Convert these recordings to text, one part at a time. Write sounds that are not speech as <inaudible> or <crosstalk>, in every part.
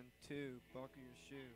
One, two, buckle your shoe.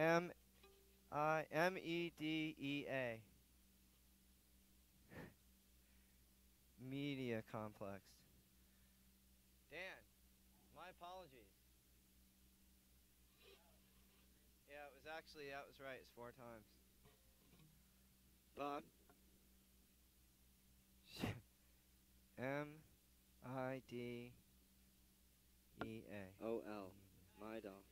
M I M E D E A. Medea complex. Dan, my apologies. Yeah, it was actually that was right. It's four times. Bob, <laughs> M I D E A. O L, my doll.